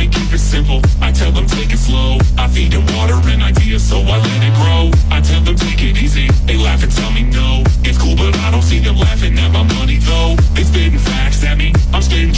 me keep it simple. I tell them take it slow. I feed it water and ideas so I let it grow. I tell them take it easy. They laugh and tell me no. It's cool but I don't see them laughing at my money though. They spitting facts at me. I'm spitting